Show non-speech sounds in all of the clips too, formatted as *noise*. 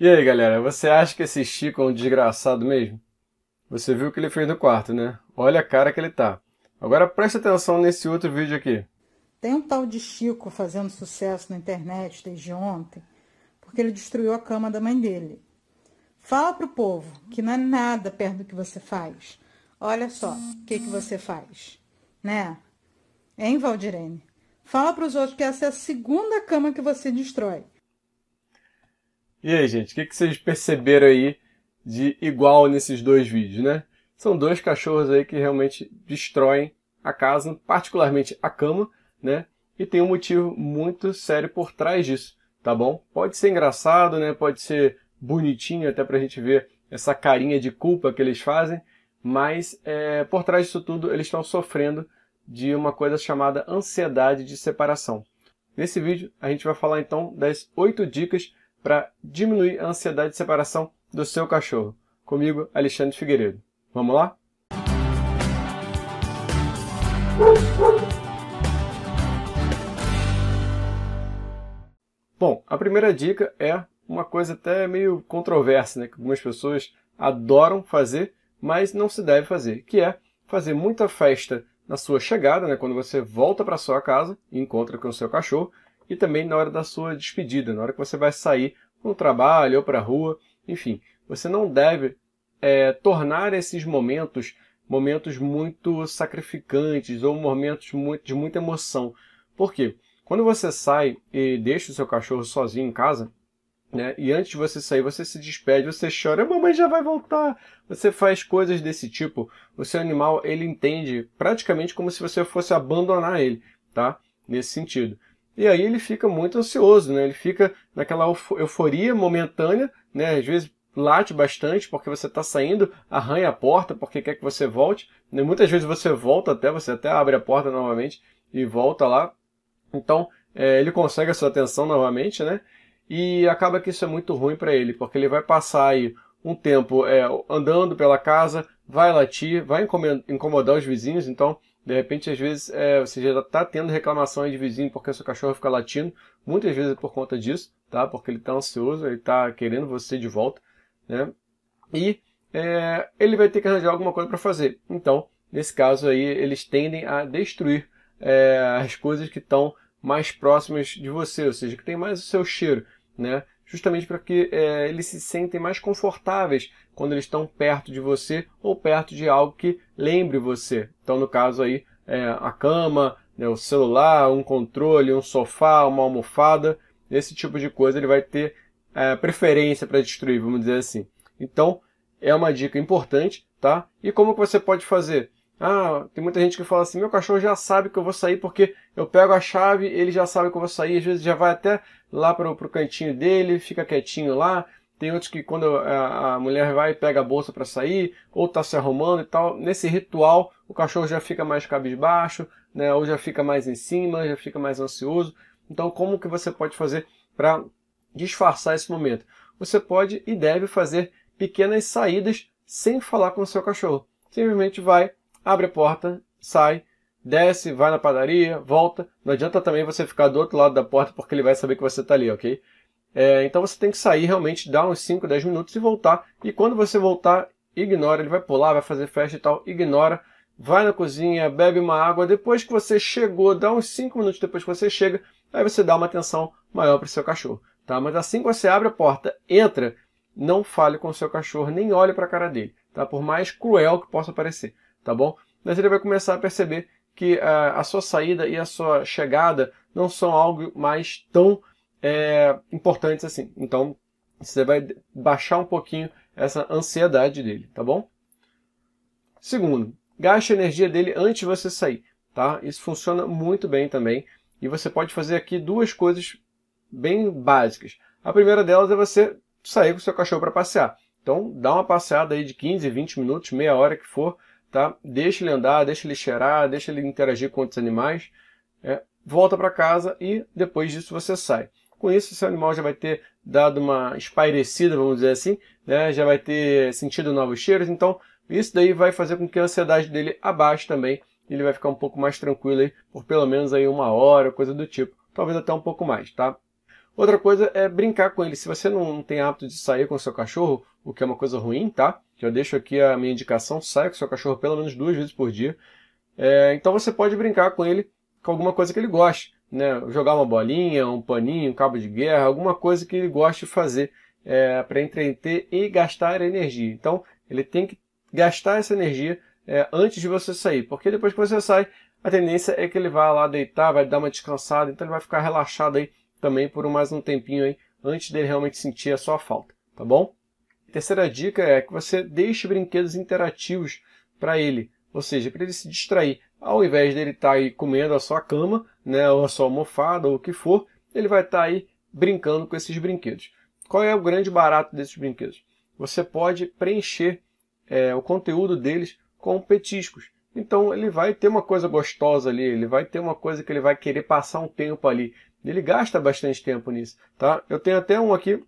E aí, galera, você acha que esse Chico é um desgraçado mesmo? Você viu o que ele fez no quarto, né? Olha a cara que ele tá. Agora preste atenção nesse outro vídeo aqui. Tem um tal de Chico fazendo sucesso na internet desde ontem, porque ele destruiu a cama da mãe dele. Fala pro povo que não é nada perto do que você faz. Olha só o que, que você faz, né? Hein, Valdirene? Fala pros outros que essa é a segunda cama que você destrói. E aí, gente, o que, vocês perceberam aí de igual nesses dois vídeos, né? São dois cachorros aí que realmente destroem a casa, particularmente a cama, né? E tem um motivo muito sério por trás disso, tá bom? Pode ser engraçado, né? Pode ser bonitinho até pra gente ver essa carinha de culpa que eles fazem, mas é, por trás disso tudo eles estão sofrendo de uma coisa chamada ansiedade de separação. Nesse vídeo a gente vai falar então das oito dicas para diminuir a ansiedade de separação do seu cachorro. Comigo, Alexandre Figueiredo. Vamos lá? Bom, a primeira dica é uma coisa até meio controversa, né, que algumas pessoas adoram fazer, mas não se deve fazer, que é fazer muita festa na sua chegada, né, quando você volta para sua casa e encontra com o seu cachorro, e também na hora da sua despedida, na hora que você vai sair para o trabalho ou para a rua, enfim, você não deve é, tornar esses momentos momentos muito sacrificantes ou momentos muito, de muita emoção. Por quê? Quando você sai e deixa o seu cachorro sozinho em casa, né, e antes de você sair, você se despede, você chora, mamãe já vai voltar. Você faz coisas desse tipo, o seu animal ele entende praticamente como se você fosse abandonar ele, tá? Nesse sentido. E aí ele fica muito ansioso, né? Ele fica naquela euforia momentânea, né? Às vezes late bastante porque você está saindo, arranha a porta porque quer que você volte. Né? Muitas vezes você volta até, você até abre a porta novamente e volta lá. Então é, ele consegue a sua atenção novamente, né? E acaba que isso é muito ruim para ele, porque ele vai passar aí um tempo é, andando pela casa, vai latir, vai incomodar os vizinhos, então de repente, às vezes, é, você já está tendo reclamação de vizinho porque seu cachorro fica latindo. Muitas vezes é por conta disso, tá? Porque ele está ansioso, ele está querendo você de volta, né? E é, ele vai ter que arranjar alguma coisa para fazer. Então, nesse caso aí, eles tendem a destruir é, as coisas que estão mais próximas de você, ou seja, que tem mais o seu cheiro, né? Justamente para que é, eles se sentem mais confortáveis quando eles estão perto de você ou perto de algo que lembre você. Então, no caso aí, é, a cama, né, o celular, um controle, um sofá, uma almofada, esse tipo de coisa ele vai ter é, preferência para destruir, vamos dizer assim. Então, é uma dica importante, tá? E como que você pode fazer? Ah, tem muita gente que fala assim, meu cachorro já sabe que eu vou sair porque eu pego a chave, ele já sabe que eu vou sair, às vezes já vai até lá para o cantinho dele, fica quietinho lá, tem outros que quando a, a mulher vai pega a bolsa para sair, ou está se arrumando e tal, nesse ritual o cachorro já fica mais cabisbaixo, né, ou já fica mais em cima, já fica mais ansioso. Então, como que você pode fazer para disfarçar esse momento? Você pode e deve fazer pequenas saídas sem falar com o seu cachorro. Simplesmente vai, abre a porta, sai, desce, vai na padaria, volta. Não adianta também você ficar do outro lado da porta porque ele vai saber que você está ali, ok? É, então você tem que sair realmente, dar uns 5, 10 minutos e voltar. E quando você voltar, ignora, ele vai pular, vai fazer festa e tal, ignora, vai na cozinha, bebe uma água. Depois que você chegou, dá uns 5 minutos depois que você chega, aí você dá uma atenção maior para o seu cachorro. Tá? Mas assim que você abre a porta, entra, não fale com o seu cachorro, nem olhe para a cara dele, tá? por mais cruel que possa parecer. Tá bom? Mas ele vai começar a perceber que uh, a sua saída e a sua chegada não são algo mais tão é, importantes assim. Então, você vai baixar um pouquinho essa ansiedade dele, tá bom? Segundo, gaste a energia dele antes de você sair, tá? Isso funciona muito bem também. E você pode fazer aqui duas coisas bem básicas. A primeira delas é você sair com o seu cachorro para passear. Então, dá uma passeada aí de 15, 20 minutos, meia hora que for, tá? Deixa ele andar, deixa ele cheirar, deixa ele interagir com outros animais. É, volta para casa e depois disso você sai. Com isso, seu animal já vai ter dado uma espairecida, vamos dizer assim, né? já vai ter sentido novos cheiros, então isso daí vai fazer com que a ansiedade dele abaixe também, ele vai ficar um pouco mais tranquilo aí por pelo menos aí uma hora, coisa do tipo, talvez até um pouco mais, tá? Outra coisa é brincar com ele. Se você não tem hábito de sair com seu cachorro, o que é uma coisa ruim, tá? Já deixo aqui a minha indicação, saia com seu cachorro pelo menos duas vezes por dia. É, então você pode brincar com ele com alguma coisa que ele goste. Né? Jogar uma bolinha, um paninho, um cabo de guerra, alguma coisa que ele goste de fazer é, para entreter e gastar energia. Então ele tem que gastar essa energia é, antes de você sair, porque depois que você sai, a tendência é que ele vai lá deitar, vai dar uma descansada, então ele vai ficar relaxado aí também por mais um tempinho aí, antes dele realmente sentir a sua falta, tá bom? terceira dica é que você deixe brinquedos interativos para ele, ou seja, para ele se distrair. Ao invés dele estar tá aí comendo a sua cama, né, ou a sua almofada, ou o que for, ele vai estar tá aí brincando com esses brinquedos. Qual é o grande barato desses brinquedos? Você pode preencher é, o conteúdo deles com petiscos. Então ele vai ter uma coisa gostosa ali, ele vai ter uma coisa que ele vai querer passar um tempo ali. Ele gasta bastante tempo nisso, tá? Eu tenho até um aqui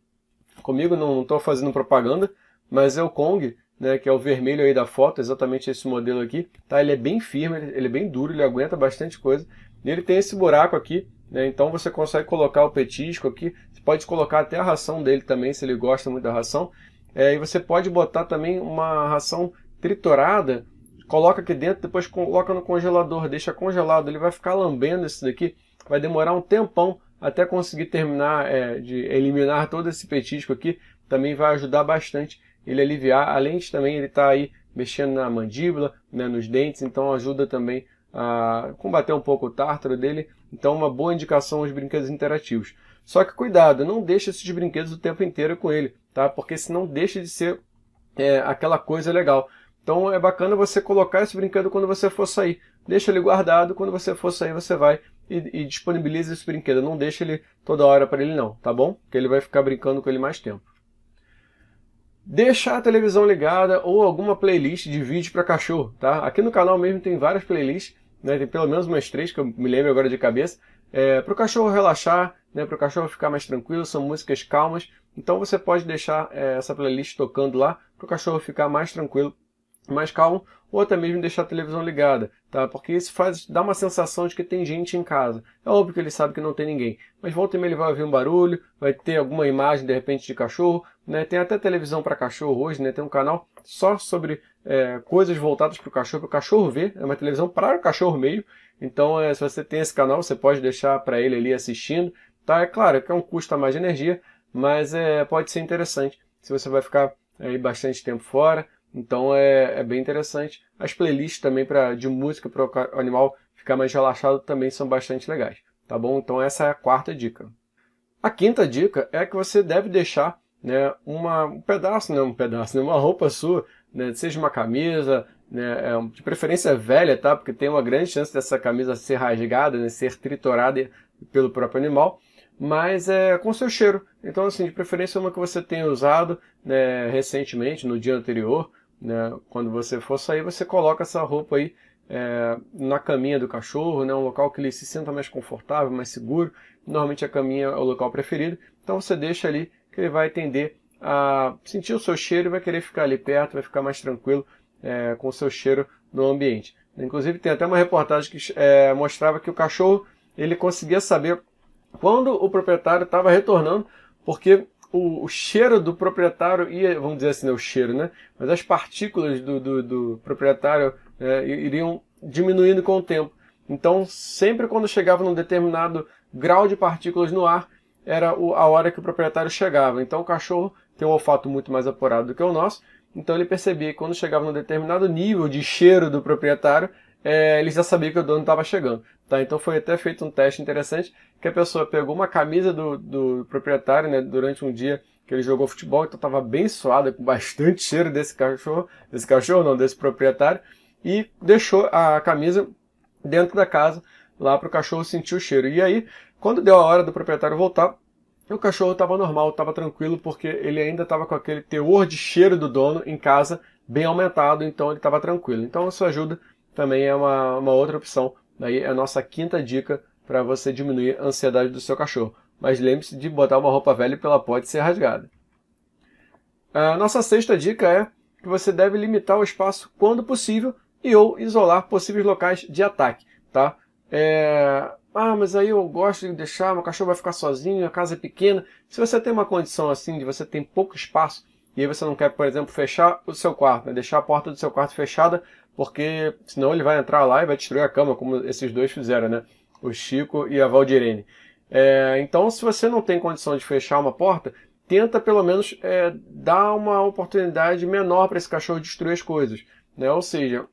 comigo, não estou fazendo propaganda, mas é o Kong, né, que é o vermelho aí da foto, exatamente esse modelo aqui. Tá? Ele é bem firme, ele é bem duro, ele aguenta bastante coisa. E ele tem esse buraco aqui, né, então você consegue colocar o petisco aqui. Você pode colocar até a ração dele também, se ele gosta muito da ração. É, e você pode botar também uma ração triturada, coloca aqui dentro, depois coloca no congelador, deixa congelado. Ele vai ficar lambendo esse daqui, vai demorar um tempão até conseguir terminar é, de eliminar todo esse petisco aqui. Também vai ajudar bastante ele aliviar, além de também ele estar tá aí mexendo na mandíbula, né, nos dentes, então ajuda também a combater um pouco o tártaro dele. Então uma boa indicação os brinquedos interativos. Só que cuidado, não deixe esses brinquedos o tempo inteiro com ele, tá? Porque senão deixa de ser é, aquela coisa legal. Então é bacana você colocar esse brinquedo quando você for sair. Deixa ele guardado, quando você for sair você vai e, e disponibiliza esse brinquedo. Não deixa ele toda hora para ele não, tá bom? Porque ele vai ficar brincando com ele mais tempo. Deixar a televisão ligada ou alguma playlist de vídeo para cachorro, tá? Aqui no canal mesmo tem várias playlists, né? tem pelo menos umas três que eu me lembro agora de cabeça, é, para o cachorro relaxar, né? para o cachorro ficar mais tranquilo, são músicas calmas, então você pode deixar é, essa playlist tocando lá para o cachorro ficar mais tranquilo, mais calmo, ou até mesmo deixar a televisão ligada, tá? Porque isso faz dá uma sensação de que tem gente em casa. É óbvio que ele sabe que não tem ninguém, mas volta e meia ele vai ouvir um barulho, vai ter alguma imagem de repente de cachorro, né? Tem até televisão para cachorro hoje, né? Tem um canal só sobre é, coisas voltadas para o cachorro, para o cachorro ver. É uma televisão para o cachorro meio. Então, é, se você tem esse canal, você pode deixar para ele ali assistindo. Tá? É claro que é um custo a mais de energia, mas é, pode ser interessante se você vai ficar aí bastante tempo fora. Então é, é bem interessante. As playlists também pra, de música para o animal ficar mais relaxado também são bastante legais. Tá bom? Então essa é a quarta dica. A quinta dica é que você deve deixar né, uma, um pedaço, né, um pedaço, né, uma roupa sua, né, seja uma camisa, né, é, de preferência velha, tá? Porque tem uma grande chance dessa camisa ser rasgada, né, ser triturada pelo próprio animal, mas é com seu cheiro. Então, assim, de preferência uma que você tenha usado né, recentemente, no dia anterior, né, quando você for sair, você coloca essa roupa aí é, na caminha do cachorro, né, um local que ele se sinta mais confortável, mais seguro. Normalmente a caminha é o local preferido, então você deixa ali que ele vai tender a sentir o seu cheiro e vai querer ficar ali perto, vai ficar mais tranquilo é, com o seu cheiro no ambiente. Inclusive tem até uma reportagem que é, mostrava que o cachorro ele conseguia saber quando o proprietário estava retornando, porque o, o, cheiro do proprietário ia, vamos dizer assim, né, o cheiro, né? Mas as partículas do, do, do proprietário é, iriam diminuindo com o tempo. Então, sempre quando chegava num determinado grau de partículas no ar, era a hora que o proprietário chegava. Então o cachorro tem um olfato muito mais apurado do que o nosso, então ele percebia que quando chegava num determinado nível de cheiro do proprietário, é, ele já sabia que o dono estava chegando. Tá? Então foi até feito um teste interessante, que a pessoa pegou uma camisa do, do proprietário né, durante um dia que ele jogou futebol, então estava bem suada, com *laughs* bastante cheiro desse cachorro, desse cachorro não, desse proprietário, e deixou a camisa dentro da casa lá para o cachorro sentir o cheiro. E aí, quando deu a hora do proprietário voltar, o cachorro estava normal, estava tranquilo, porque ele ainda estava com aquele teor de cheiro do dono em casa bem aumentado, então ele estava tranquilo. Então isso ajuda, também é uma, uma outra opção. Daí é a nossa quinta dica para você diminuir a ansiedade do seu cachorro. Mas lembre-se de botar uma roupa velha porque ela pode ser rasgada. A nossa sexta dica é que você deve limitar o espaço quando possível e ou isolar possíveis locais de ataque. Tá? É, ah, mas aí eu gosto de deixar, meu cachorro vai ficar sozinho, a casa é pequena. Se você tem uma condição assim, de você tem pouco espaço, e aí você não quer, por exemplo, fechar o seu quarto, né? deixar a porta do seu quarto fechada, porque senão ele vai entrar lá e vai destruir a cama, como esses dois fizeram, né? O Chico e a Valdirene. É, então, se você não tem condição de fechar uma porta, tenta pelo menos é, dar uma oportunidade menor para esse cachorro destruir as coisas. Né? Ou seja,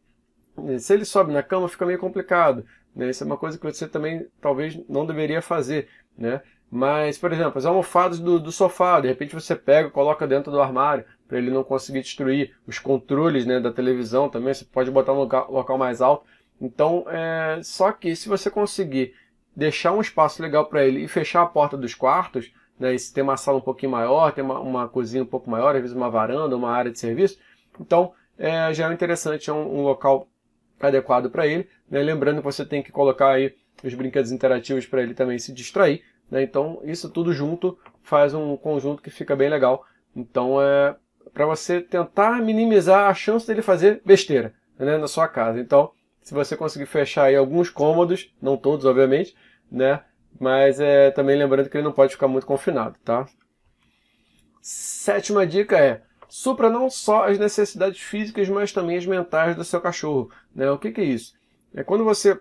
se ele sobe na cama, fica meio complicado. Né? Isso é uma coisa que você também talvez não deveria fazer. Né? Mas, por exemplo, as almofadas do, do sofá, de repente você pega, coloca dentro do armário para ele não conseguir destruir. Os controles né, da televisão também, você pode botar no local, local mais alto. Então, é, só que se você conseguir deixar um espaço legal para ele e fechar a porta dos quartos, né, e se tem uma sala um pouquinho maior, tem uma, uma cozinha um pouco maior, às vezes uma varanda, uma área de serviço, então é, já é interessante, é um, um local adequado para ele. Né? Lembrando que você tem que colocar aí os brinquedos interativos para ele também se distrair. Né? Então, isso tudo junto faz um conjunto que fica bem legal. Então, é para você tentar minimizar a chance dele fazer besteira né? na sua casa. Então, se você conseguir fechar aí alguns cômodos, não todos, obviamente, né? Mas é, também lembrando que ele não pode ficar muito confinado, tá? Sétima dica é supra não só as necessidades físicas, mas também as mentais do seu cachorro. Né? O que, que é isso? É quando você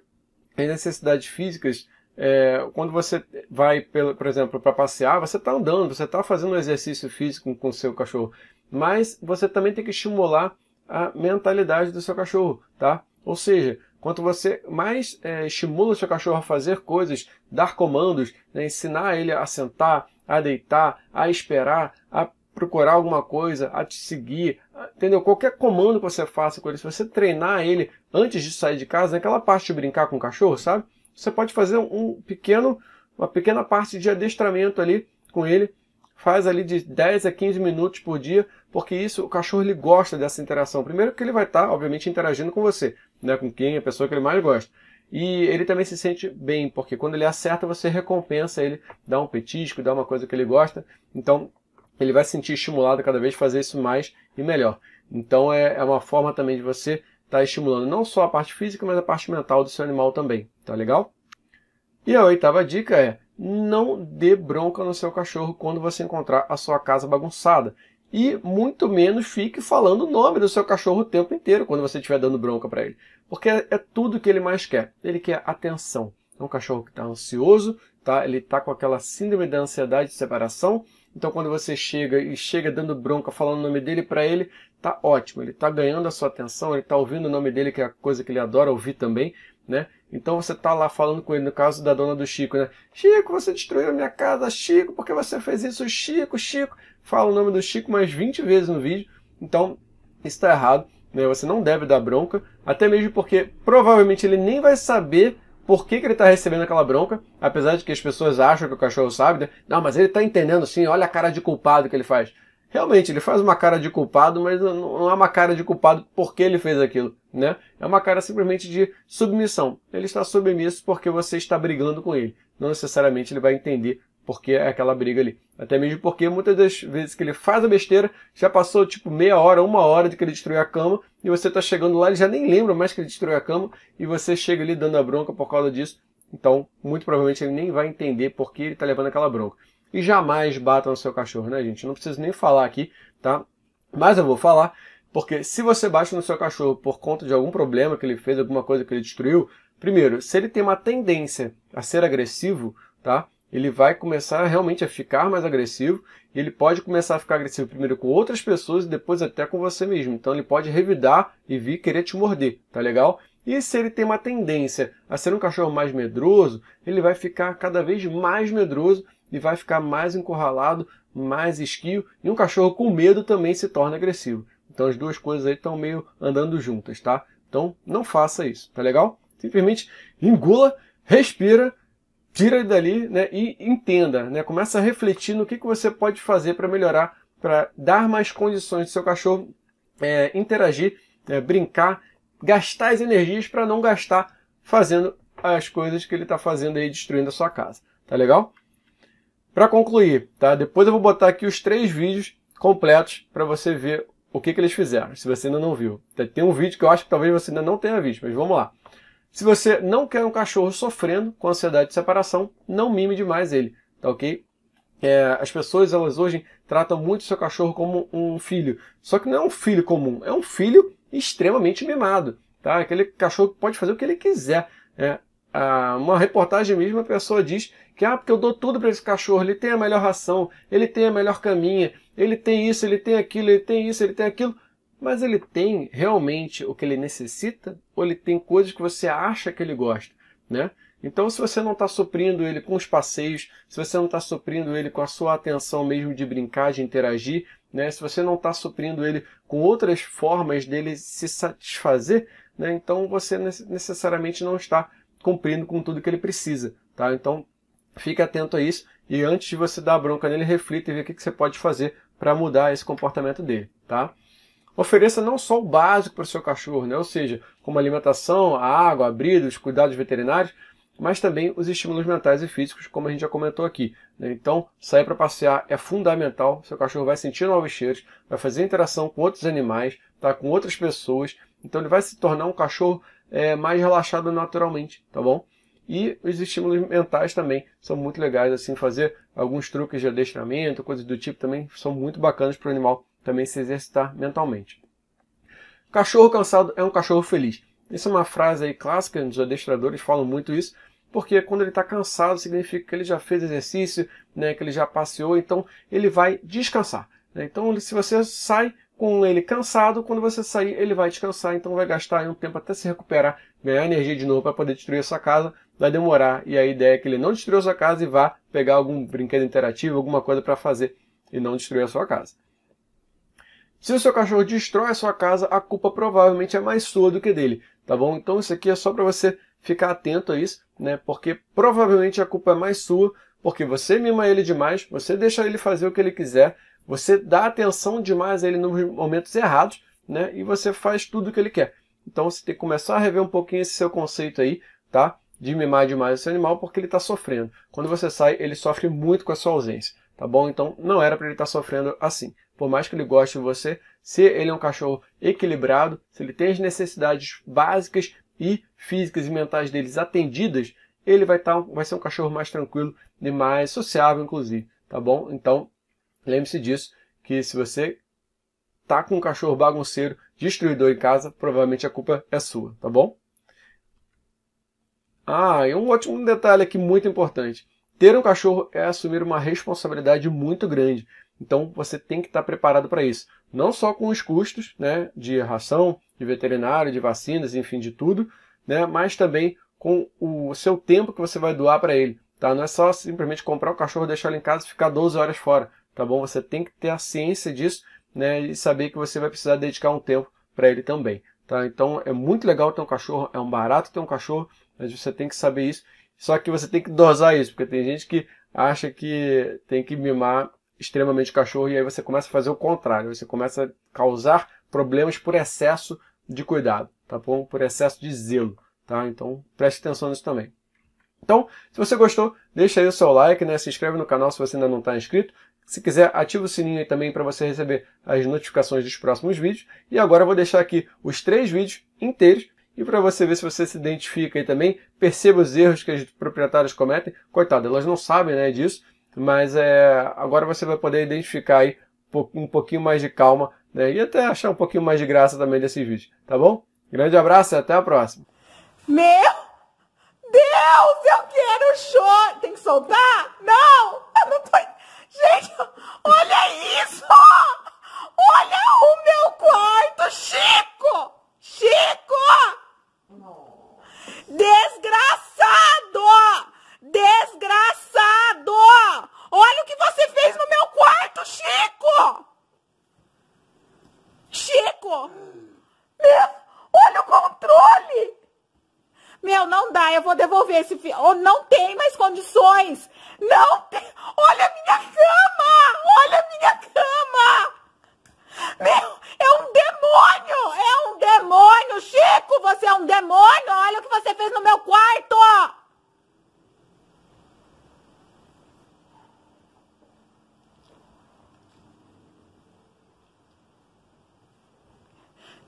as necessidades físicas, é, quando você vai, por exemplo, para passear, você está andando, você está fazendo um exercício físico com o seu cachorro, mas você também tem que estimular a mentalidade do seu cachorro, tá? Ou seja, quanto você mais é, estimula o seu cachorro a fazer coisas, dar comandos, né, ensinar ele a sentar, a deitar, a esperar, a procurar alguma coisa, a te seguir, entendeu? Qualquer comando que você faça com ele, se você treinar ele antes de sair de casa, naquela parte de brincar com o cachorro, sabe? Você pode fazer um pequeno, uma pequena parte de adestramento ali com ele, faz ali de 10 a 15 minutos por dia, porque isso, o cachorro ele gosta dessa interação. Primeiro que ele vai estar, obviamente, interagindo com você, né? com quem, a pessoa que ele mais gosta. E ele também se sente bem, porque quando ele acerta, você recompensa ele, dá um petisco, dá uma coisa que ele gosta. Então, ele vai se sentir estimulado cada vez a fazer isso mais e melhor. Então é, é uma forma também de você estar tá estimulando não só a parte física, mas a parte mental do seu animal também. Tá legal? E a oitava dica é não dê bronca no seu cachorro quando você encontrar a sua casa bagunçada. E muito menos fique falando o nome do seu cachorro o tempo inteiro quando você estiver dando bronca para ele. Porque é, é tudo que ele mais quer. Ele quer atenção. É um cachorro que está ansioso, tá? ele está com aquela síndrome da ansiedade de separação então quando você chega e chega dando bronca, falando o nome dele para ele, tá ótimo, ele tá ganhando a sua atenção, ele tá ouvindo o nome dele, que é a coisa que ele adora ouvir também, né? Então você tá lá falando com ele, no caso da dona do Chico, né? Chico, você destruiu a minha casa, Chico, porque você fez isso, Chico, Chico. Fala o nome do Chico mais 20 vezes no vídeo. Então, isso tá errado, né? Você não deve dar bronca, até mesmo porque provavelmente ele nem vai saber por que, que ele está recebendo aquela bronca, apesar de que as pessoas acham que o cachorro sabe, né? Não, mas ele está entendendo sim, olha a cara de culpado que ele faz. Realmente, ele faz uma cara de culpado, mas não é uma cara de culpado porque ele fez aquilo, né? É uma cara simplesmente de submissão. Ele está submisso porque você está brigando com ele. Não necessariamente ele vai entender porque é aquela briga ali. Até mesmo porque muitas das vezes que ele faz a besteira, já passou tipo meia hora, uma hora de que ele destruiu a cama, e você está chegando lá, ele já nem lembra mais que ele destruiu a cama, e você chega ali dando a bronca por causa disso. Então, muito provavelmente ele nem vai entender por que ele está levando aquela bronca. E jamais bata no seu cachorro, né, gente? Não preciso nem falar aqui, tá? Mas eu vou falar, porque se você bate no seu cachorro por conta de algum problema que ele fez, alguma coisa que ele destruiu, primeiro, se ele tem uma tendência a ser agressivo, tá? ele vai começar realmente a ficar mais agressivo e ele pode começar a ficar agressivo primeiro com outras pessoas e depois até com você mesmo. Então ele pode revidar e vir querer te morder, tá legal? E se ele tem uma tendência a ser um cachorro mais medroso, ele vai ficar cada vez mais medroso e vai ficar mais encurralado, mais esquio, e um cachorro com medo também se torna agressivo. Então as duas coisas aí estão meio andando juntas, tá? Então não faça isso, tá legal? Simplesmente engula, respira, tira dali né, e entenda, né, começa a refletir no que, que você pode fazer para melhorar, para dar mais condições do seu cachorro é, interagir, é, brincar, gastar as energias para não gastar fazendo as coisas que ele está fazendo aí, destruindo a sua casa. Tá legal? Para concluir, tá? Depois eu vou botar aqui os três vídeos completos para você ver o que, que eles fizeram, se você ainda não viu. Tem um vídeo que eu acho que talvez você ainda não tenha visto, mas vamos lá. Se você não quer um cachorro sofrendo com ansiedade de separação, não mime demais ele, tá ok? É, as pessoas, elas hoje tratam muito o seu cachorro como um filho. Só que não é um filho comum, é um filho extremamente mimado. Tá? Aquele cachorro pode fazer o que ele quiser. É, uma reportagem mesmo, a pessoa diz que ah, porque eu dou tudo para esse cachorro, ele tem a melhor ração, ele tem a melhor caminha, ele tem isso, ele tem aquilo, ele tem isso, ele tem aquilo. Mas ele tem realmente o que ele necessita ou ele tem coisas que você acha que ele gosta, né? Então, se você não está suprindo ele com os passeios, se você não está suprindo ele com a sua atenção mesmo de brincar, de interagir, né? se você não está suprindo ele com outras formas dele se satisfazer, né? então você necessariamente não está cumprindo com tudo que ele precisa. Tá? Então, fique atento a isso e antes de você dar bronca nele, reflita e ver o que você pode fazer para mudar esse comportamento dele. Tá? Ofereça não só o básico para o seu cachorro, né? ou seja, como alimentação, água, abrigo, cuidados veterinários, mas também os estímulos mentais e físicos, como a gente já comentou aqui. Né? Então, sair para passear é fundamental. Seu cachorro vai sentir novos cheiros, vai fazer interação com outros animais, tá? com outras pessoas. Então, ele vai se tornar um cachorro é, mais relaxado naturalmente, tá bom? E os estímulos mentais também são muito legais, assim, fazer alguns truques de adestramento, coisas do tipo também são muito bacanas para o animal também se exercitar mentalmente. Cachorro cansado é um cachorro feliz. Isso é uma frase aí clássica, os adestradores falam muito isso, porque quando ele está cansado significa que ele já fez exercício, né, que ele já passeou, então ele vai descansar. Né? Então, se você sai com ele cansado, quando você sair, ele vai descansar, então vai gastar um tempo até se recuperar, ganhar energia de novo para poder destruir a sua casa, vai demorar, e a ideia é que ele não destrua a sua casa e vá pegar algum brinquedo interativo, alguma coisa para fazer e não destruir a sua casa. Se o seu cachorro destrói a sua casa, a culpa provavelmente é mais sua do que dele, tá bom? Então isso aqui é só para você ficar atento a isso, né? Porque provavelmente a culpa é mais sua, porque você mima ele demais, você deixa ele fazer o que ele quiser, você dá atenção demais a ele nos momentos errados, né? E você faz tudo o que ele quer. Então você tem que começar a rever um pouquinho esse seu conceito aí, tá? De mimar demais esse animal porque ele está sofrendo. Quando você sai, ele sofre muito com a sua ausência, tá bom? Então não era para ele estar tá sofrendo assim por mais que ele goste de você, se ele é um cachorro equilibrado, se ele tem as necessidades básicas e físicas e mentais deles atendidas, ele vai, tá, vai ser um cachorro mais tranquilo e mais sociável, inclusive, tá bom? Então, lembre-se disso, que se você tá com um cachorro bagunceiro, destruidor em casa, provavelmente a culpa é sua, tá bom? Ah, e um ótimo detalhe aqui muito importante. Ter um cachorro é assumir uma responsabilidade muito grande. Então você tem que estar preparado para isso. Não só com os custos né, de ração, de veterinário, de vacinas, enfim, de tudo, né, mas também com o seu tempo que você vai doar para ele. Tá? Não é só simplesmente comprar o cachorro, deixar ele em casa e ficar 12 horas fora. Tá bom? Você tem que ter a ciência disso né, e saber que você vai precisar dedicar um tempo para ele também. Tá? Então é muito legal ter um cachorro, é um barato ter um cachorro, mas você tem que saber isso. Só que você tem que dosar isso, porque tem gente que acha que tem que mimar extremamente cachorro e aí você começa a fazer o contrário, você começa a causar problemas por excesso de cuidado, tá bom? Por excesso de zelo, tá? Então preste atenção nisso também. Então, se você gostou, deixa aí o seu like, né? Se inscreve no canal se você ainda não está inscrito. Se quiser, ativa o sininho aí também para você receber as notificações dos próximos vídeos. E agora eu vou deixar aqui os três vídeos inteiros e para você ver se você se identifica aí também, perceba os erros que as proprietárias cometem. Coitado, elas não sabem né, disso, mas é, agora você vai poder identificar aí um pouquinho mais de calma né, e até achar um pouquinho mais de graça também desse vídeo, tá bom? Grande abraço e até a próxima. Meu Deus, eu quero chorar! Tem que soltar? Não! Eu não tô... Gente, olha isso! Olha o meu quarto, Chico! Chico! Desgraçado! Desgraçado! Olha o que você fez no meu quarto, Chico! Chico! Meu, olha o controle! Meu, não dá, eu vou devolver esse filho. Oh, não tem mais condições! Não tem! Olha a minha cama! Olha a minha cama! Meu, é um demônio! É um demônio! Chico, você é um demônio! Olha o que você fez no meu quarto!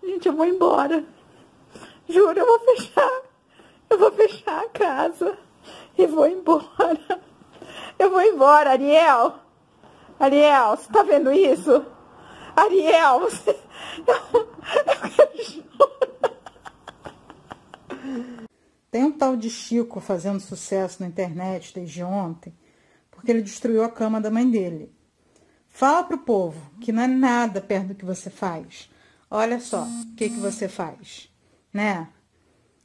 Gente, eu vou embora. Juro, eu vou fechar. Eu vou fechar a casa e vou embora. Eu vou embora, Ariel. Ariel, você tá vendo isso? Ariel, você... Tem um tal de Chico fazendo sucesso na internet desde ontem, porque ele destruiu a cama da mãe dele. Fala pro povo que não é nada perto do que você faz. Olha só o que, que você faz, né?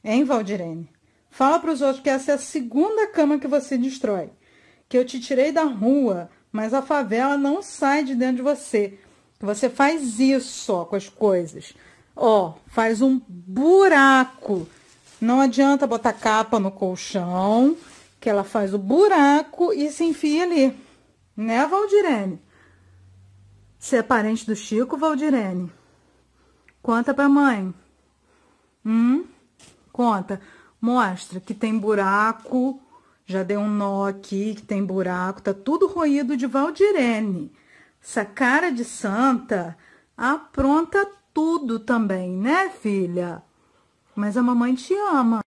Hein, Valdirene? Fala para os outros que essa é a segunda cama que você destrói. Que eu te tirei da rua, mas a favela não sai de dentro de você. Que você faz isso com as coisas. Ó, faz um buraco não adianta botar capa no colchão, que ela faz o buraco e se enfia ali. Né, Valdirene? Você é parente do Chico, Valdirene? Conta pra mãe. Hum? Conta. Mostra que tem buraco. Já deu um nó aqui, que tem buraco. Tá tudo roído de Valdirene. Essa cara de santa apronta tudo também, né, filha? Mas a mamãe te ama.